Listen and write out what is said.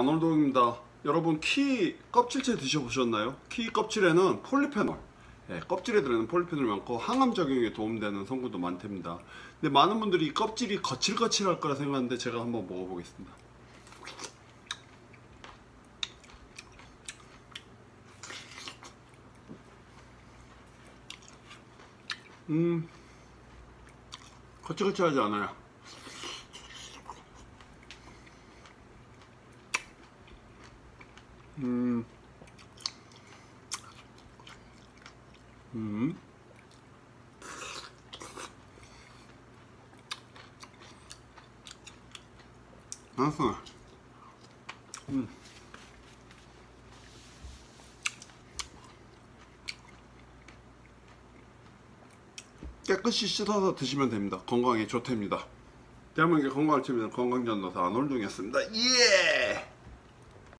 아놀동입니다. 여러분 키 껍질째 드셔보셨나요? 키 껍질에는 폴리페놀, 예, 껍질에 들어있는 폴리페놀이 많고 항암 작용에 도움되는 성분도 많답니다. 근데 많은 분들이 이 껍질이 거칠거칠할 거라 생각하는데 제가 한번 먹어보겠습니다. 음, 거칠거칠하지 않아요. 음. 음. 맛있어. 음. 깨끗이 씻어서 드시면 됩니다. 건강에 좋답니다. 대한민국의 건강을 지키는 건강전도사 안홀동이었습니다. 예!